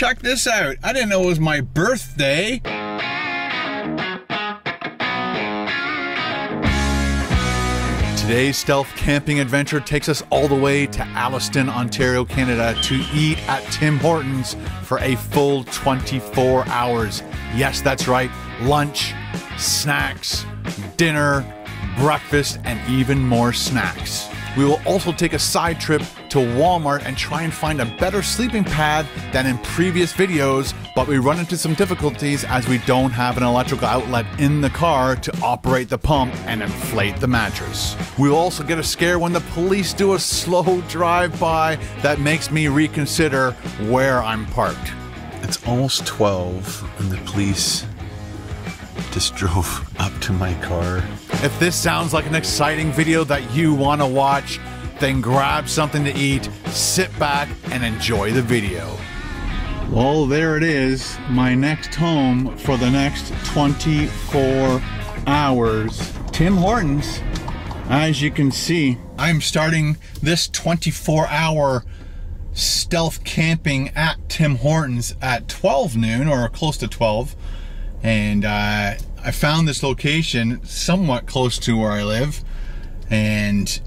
check this out. I didn't know it was my birthday. Today's stealth camping adventure takes us all the way to Alliston, Ontario, Canada to eat at Tim Hortons for a full 24 hours. Yes, that's right. Lunch, snacks, dinner, breakfast, and even more snacks. We will also take a side trip to Walmart and try and find a better sleeping pad than in previous videos, but we run into some difficulties as we don't have an electrical outlet in the car to operate the pump and inflate the mattress. We'll also get a scare when the police do a slow drive by that makes me reconsider where I'm parked. It's almost 12 and the police just drove up to my car. If this sounds like an exciting video that you want to watch, then grab something to eat, sit back, and enjoy the video. Well, there it is, my next home for the next 24 hours. Tim Hortons, as you can see, I'm starting this 24 hour stealth camping at Tim Hortons at 12 noon or close to 12 and uh, I found this location somewhat close to where I live and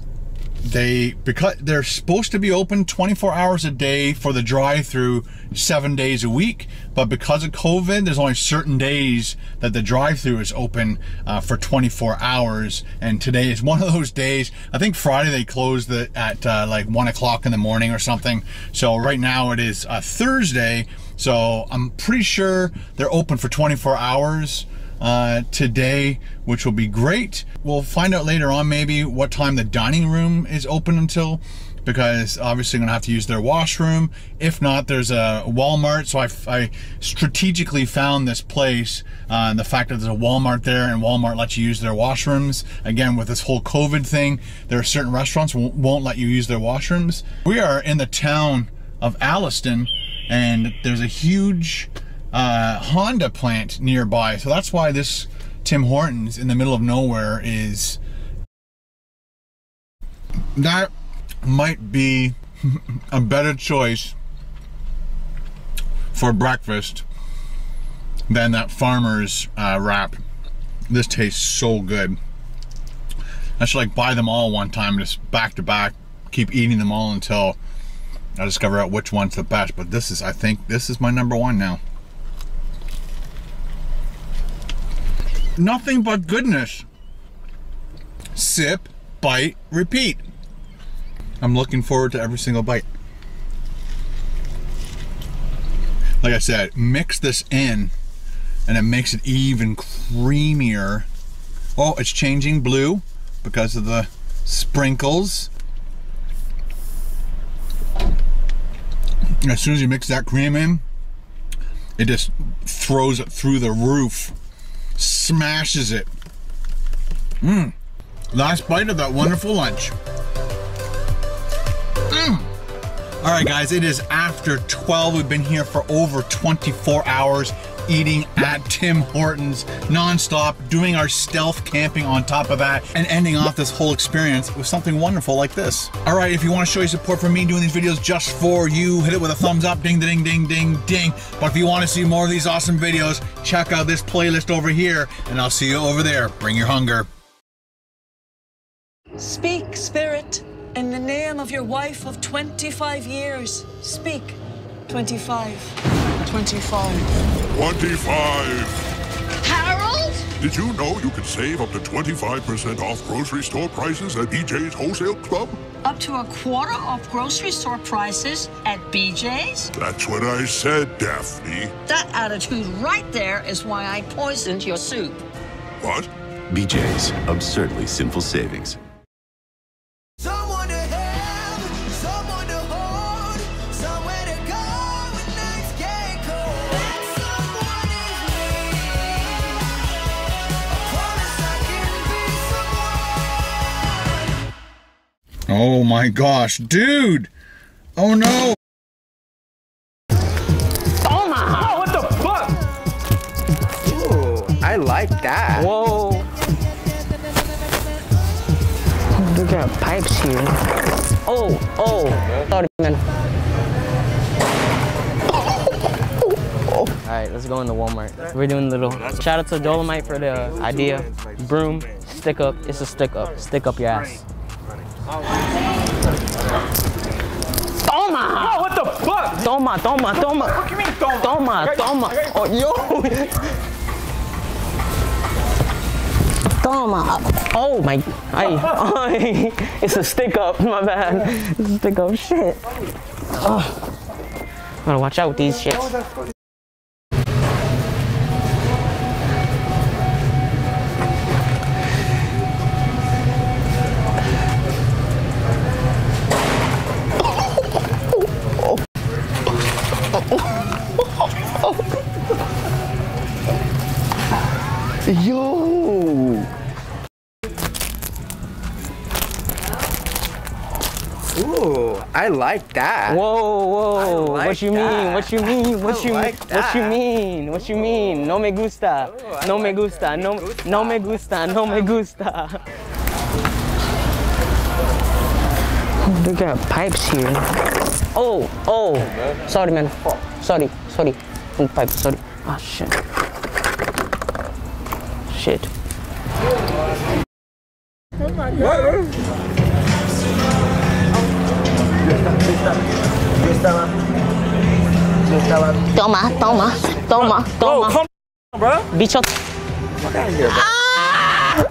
they because they're supposed to be open 24 hours a day for the drive-through seven days a week but because of covid there's only certain days that the drive-through is open uh, for 24 hours. And today is one of those days. I think friday they closed it at uh, like one o'clock in the morning or something. So right now it is uh, thursday. So i'm pretty sure they're open for 24 hours uh, today, which will be great. We'll find out later on maybe what time the dining room is open until because obviously I'm gonna have to use their washroom. If not, there's a Walmart. So I, I strategically found this place uh, and the fact that there's a Walmart there and Walmart lets you use their washrooms. Again, with this whole COVID thing, there are certain restaurants won't let you use their washrooms. We are in the town of Alliston and there's a huge uh, Honda plant nearby. So that's why this Tim Hortons in the middle of nowhere is. That might be a better choice for breakfast than that farmer's uh, wrap. This tastes so good. I should like buy them all one time, just back to back, keep eating them all until I discover out which one's the best. But this is, I think, this is my number one now. Nothing but goodness. Sip, bite, repeat. I'm looking forward to every single bite. Like I said, mix this in and it makes it even creamier. Oh, it's changing blue because of the sprinkles. As soon as you mix that cream in, it just throws it through the roof smashes it. Mmm. Last bite of that wonderful lunch. Mmm. All right, guys, it is after 12. We've been here for over 24 hours eating at Tim Hortons nonstop, doing our stealth camping on top of that, and ending off this whole experience with something wonderful like this. All right, if you want to show your support for me doing these videos just for you, hit it with a thumbs up, ding, ding, ding, ding, ding. But if you want to see more of these awesome videos, check out this playlist over here, and I'll see you over there. Bring your hunger. Speak, spirit, in the name of your wife of 25 years. Speak. 25. 25. 25. Harold? Did you know you could save up to 25% off grocery store prices at BJ's Wholesale Club? Up to a quarter off grocery store prices at BJ's? That's what I said, Daphne. That attitude right there is why I poisoned your soup. What? BJ's. Absurdly sinful savings. Oh my gosh, dude! Oh no! Oh my! Oh, what the fuck? Ooh, I like that. Whoa! Look at pipes here. Oh, oh, sorry, man. Let's go into Walmart. We're doing a little shout out to Dolomite for the idea. Broom, stick up. It's a stick up. Stick up your ass. Toma! Oh, what the fuck? Toma, toma, toma. What do you mean, toma? Toma, toma. Oh, yo. Toma. Oh my. Ay. It's a stick up. My bad. It's a stick up. Shit. Oh. Gotta watch out with these shits. I like that. Whoa, whoa. like what you mean? What you mean? What I you like What you mean? What you mean? No me gusta. Ooh, I no me like gusta. No gusta. no me gusta. No me gusta. They got pipes here. Oh, oh. Sorry, man. Sorry, sorry. Pipe, sorry. Ah, shit. Shit. Toma, toma, toma, toma. come bro. Bicho. Ah!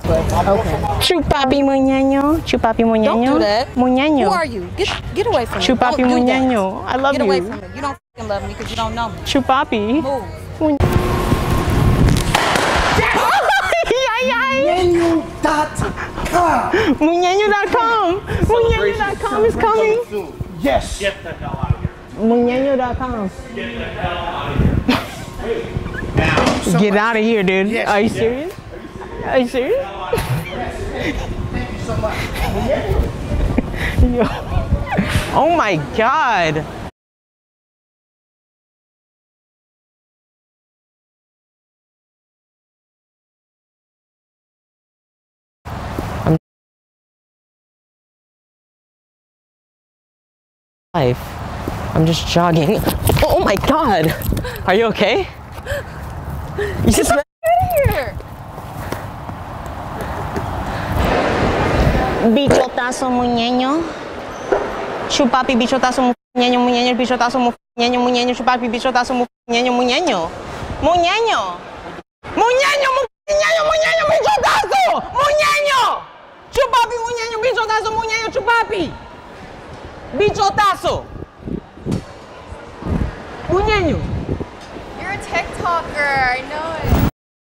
Chupapi muñeño, chupapi muñeño. Don't do that. Muñeño. Who are you? Get get away from me. Chupapi Don't muñeño. I love you. Get you. away from me. You don't fucking love me because you don't know me. Chupapi. Move. Muñeño.com. Muñeño.com is coming. Yes. get Muñeño.com. Get out of here, Wait, now. Somebody. Get out of here, dude. Are you serious? Are you serious? Thank you so much. Yo. Oh my god. Life. I'm just jogging. Oh my god. Are you okay? You just out of Here. Bichotazo muñeño. Chupapi bichotazo mu- muñeño muñeño bichotazo mu- muñeño muñeño chupapi bichotazo mu- muñeño muñeño. Muñeño. Muñeño mu- muñeño muñeño bichotazo. Muñeño. Chupapi muñeño bichotazo muñeño chupapi. Bichotazo. Muñeño. You're a TikToker. I know it.